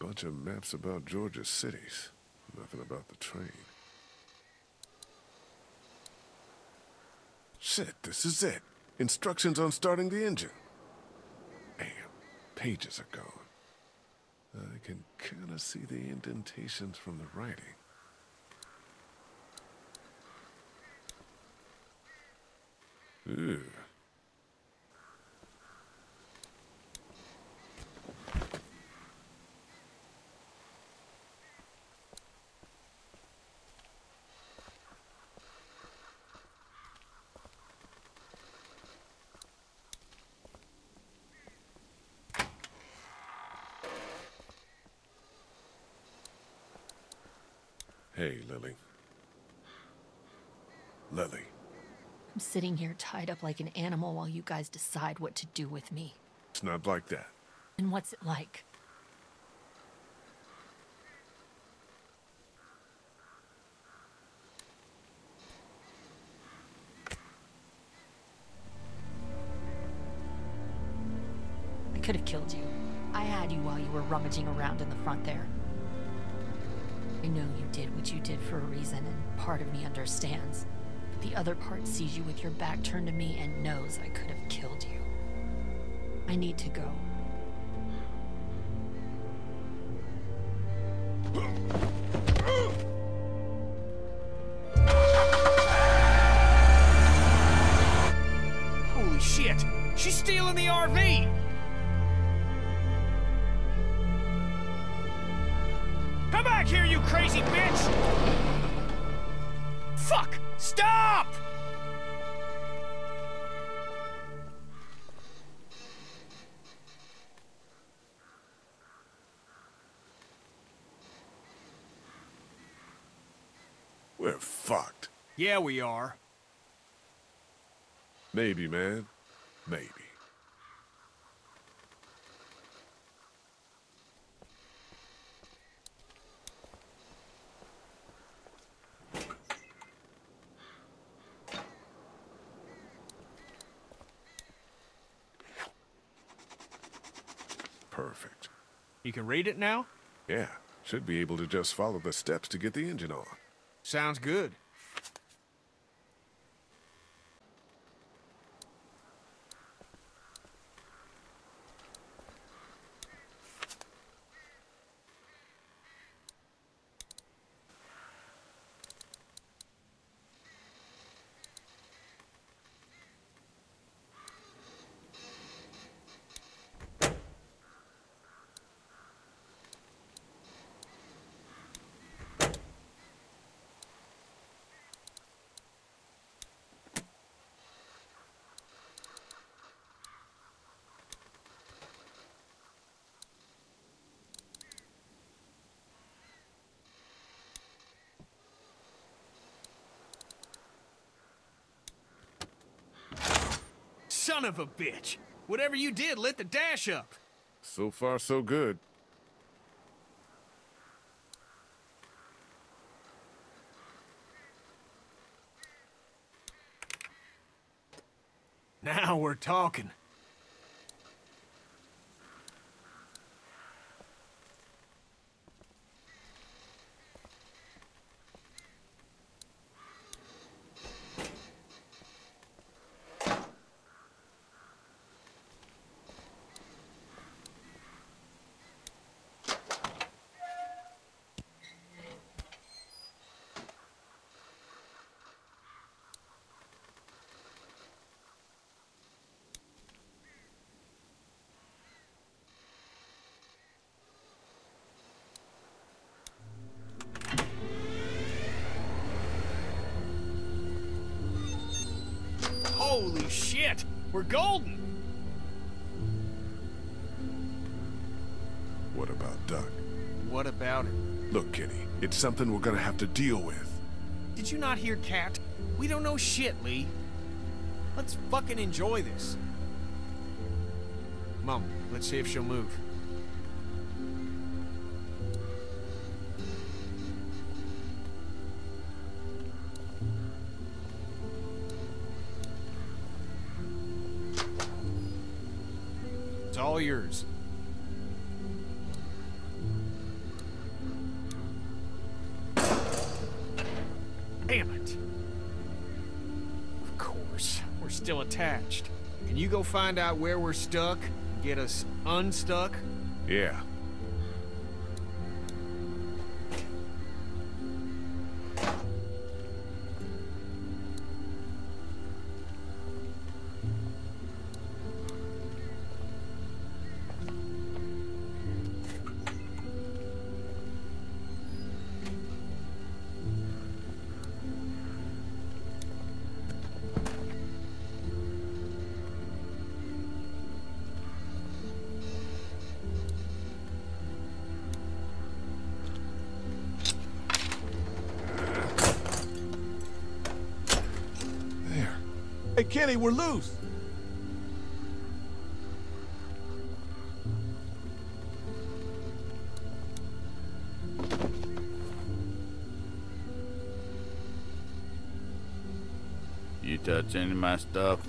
bunch of maps about Georgia's cities. Nothing about the train. Shit, this is it. Instructions on starting the engine. Damn, pages are gone. I can kinda see the indentations from the writing. Ew. Hey, Lilly. Lilly. I'm sitting here tied up like an animal while you guys decide what to do with me. It's not like that. And what's it like? I could have killed you. I had you while you were rummaging around in the front there. I know you did what you did for a reason, and part of me understands. But the other part sees you with your back turned to me and knows I could have killed you. I need to go. Holy shit! She's stealing the RV! Back here, you crazy bitch! Fuck! Stop! We're fucked. Yeah, we are. Maybe, man. Maybe. You can read it now? Yeah, should be able to just follow the steps to get the engine on. Sounds good. Son of a bitch! Whatever you did lit the dash up. So far, so good. Now we're talking. Holy shit! We're golden! What about Duck? What about it? Look, Kitty, it's something we're gonna have to deal with. Did you not hear Kat? We don't know shit, Lee. Let's fucking enjoy this. Mom, let's see if she'll move. All yours. Damn it. Of course, we're still attached. Can you go find out where we're stuck? Get us unstuck? Yeah. Hey, Kenny, we're loose. You touch any of my stuff?